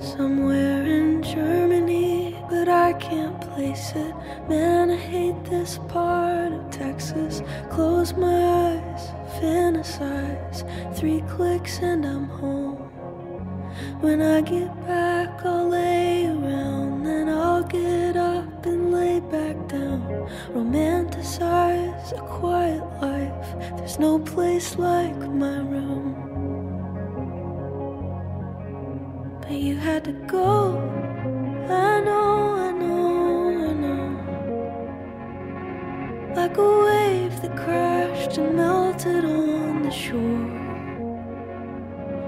Somewhere in Germany, but I can't place it. Man, I hate this part of Texas. Close my eyes, fantasize. Three clicks and I'm home. When I get back, I'll lay Romanticize a quiet life. There's no place like my room. But you had to go. I know, I know, I know. Like a wave that crashed and melted on the shore.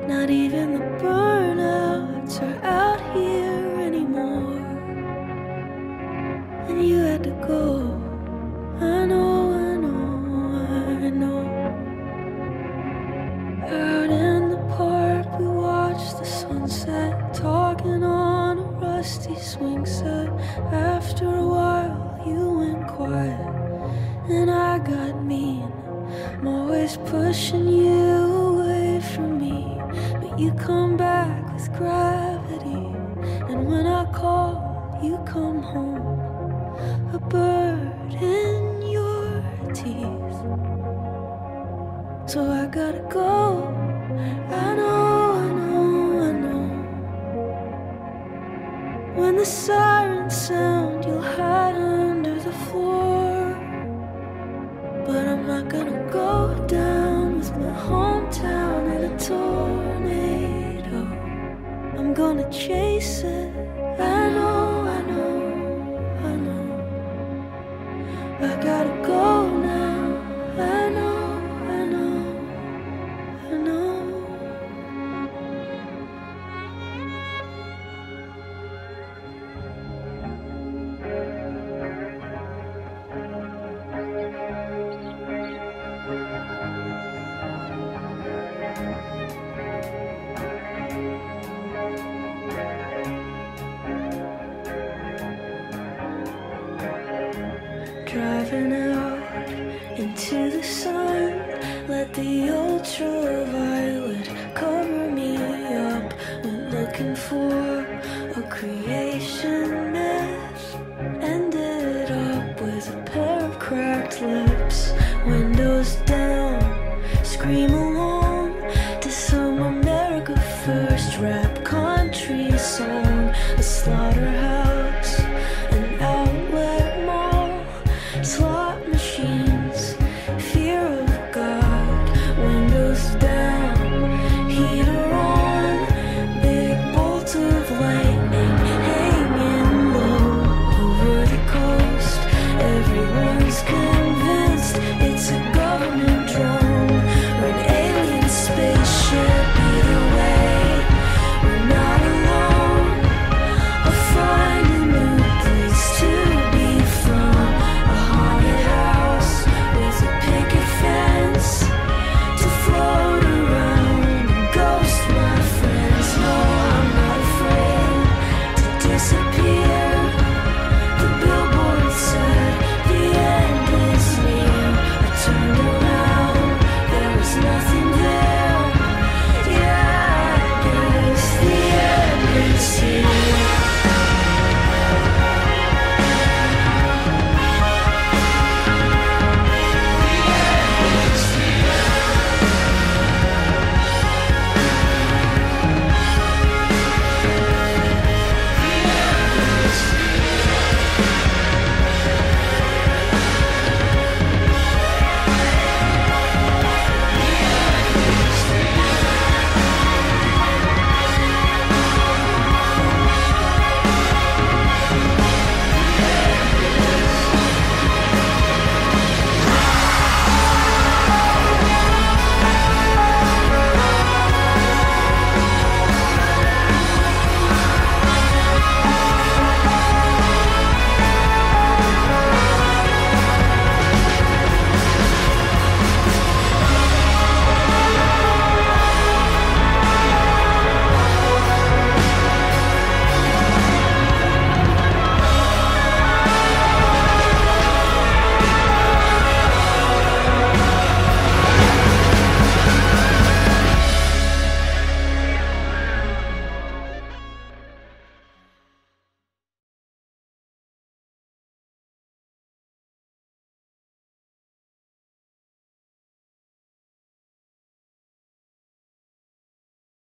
Not even the burnouts are out here anymore. And you had to go. Pushing you away from me, but you come back with gravity. So I gotta go. I know, I know, I know. When the sirens sound, you'll hide under the floor. But I'm not gonna go down with my hometown in a tornado. I'm gonna chase it. I know, I know, I know. I gotta Driving out into the sun, let the ultraviolet cover me up. Went looking for a creation myth, ended up with a pair of cracked lips. Windows down, scream along to some